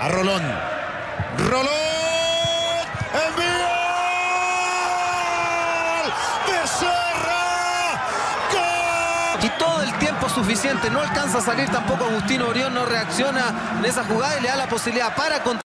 A Rolón. Rolón. Envío. Becerra. Gol. Y todo el tiempo suficiente. No alcanza a salir tampoco Agustino Orión. No reacciona en esa jugada y le da la posibilidad para contra.